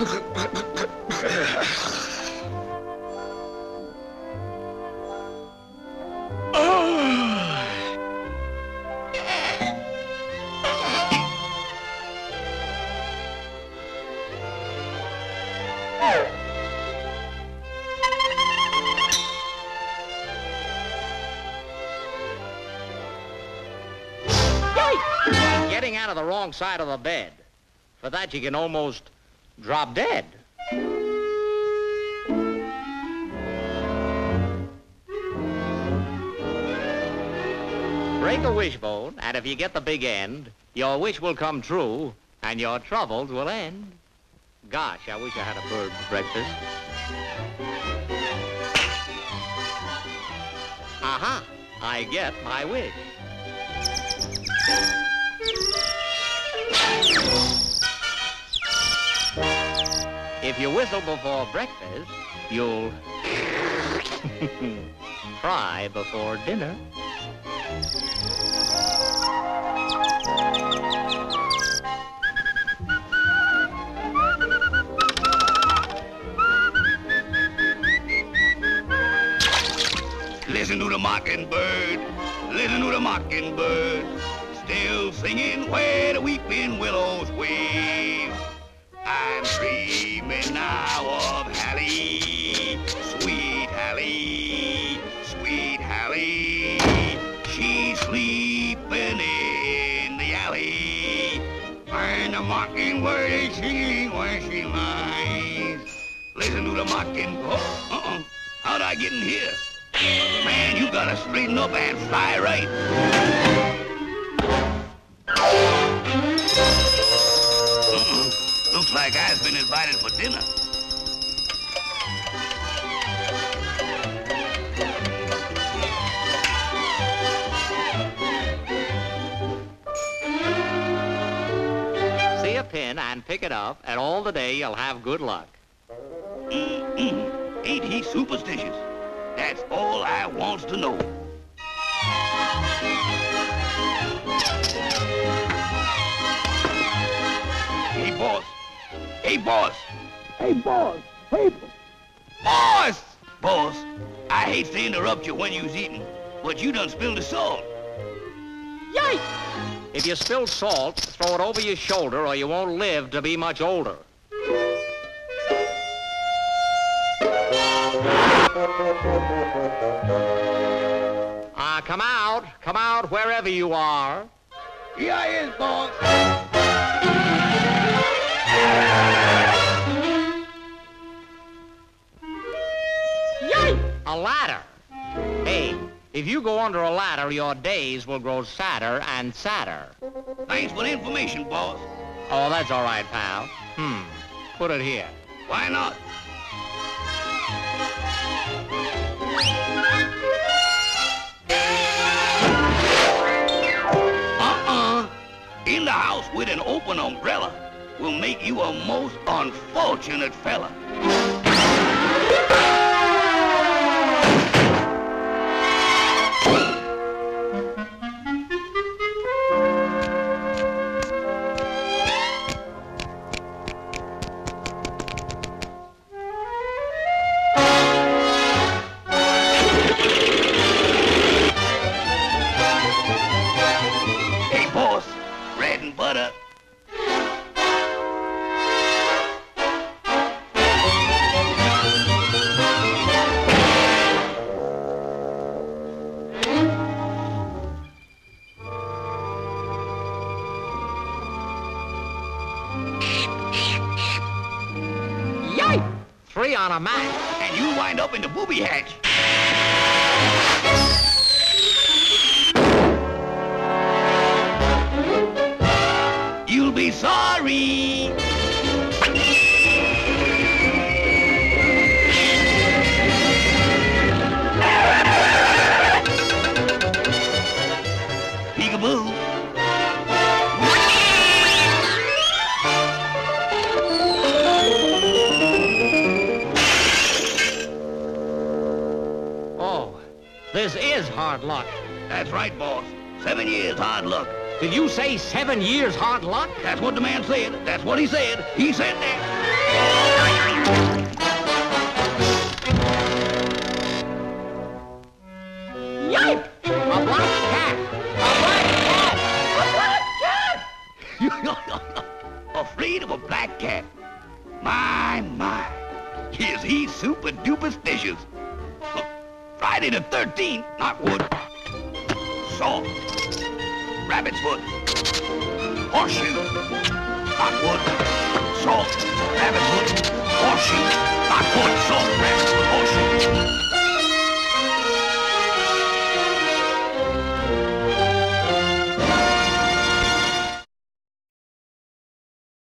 Getting out of the wrong side of the bed. For that, you can almost drop dead. Break a wishbone, and if you get the big end, your wish will come true, and your troubles will end. Gosh, I wish I had a bird for breakfast. Aha! I get my wish. If you whistle before breakfast, you'll cry before dinner. Listen to the mockingbird, listen to the mockingbird, still singing where the weeping willows wave. I'm dreaming now of Hallie, sweet Hallie, sweet Hallie. She's sleeping in the alley, and the mockingbird is singing where she lies. Listen to the mockingbird. Oh, uh-uh. How'd I get in here? Man, you gotta straighten up and fly right. Looks like I've been invited for dinner. See a pin and pick it up, and all the day you'll have good luck. Mm-mm. Ain't he superstitious? That's all I wants to know. Hey, boss. Hey, boss. Hey, boss. Boss, I hate to interrupt you when you's eating, but you done spilled the salt. Yikes! If you spill salt, throw it over your shoulder or you won't live to be much older. Ah, come out. Come out wherever you are. Here I is, boss. If you go under a ladder, your days will grow sadder and sadder. Thanks for the information, boss. Oh, that's all right, pal. Hmm. Put it here. Why not? Uh-uh. In the house with an open umbrella will make you a most unfortunate fella. Butter. Yipe! Three on a match. And you wind up in the booby hatch. This is hard luck. That's right, boss. Seven years hard luck. Did you say seven years hard luck? That's what the man said. That's what he said. He said that. Yipe! A black cat! A black cat! A black cat! Afraid of a black cat. My, my. Is he super duper stitious? added 13, not wood. Saw. Rabbit's foot. Horseshoe. Not wood. Saw. Rabbit's foot. Horseshoe. Not wood. Saw. Rabbit's